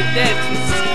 that's.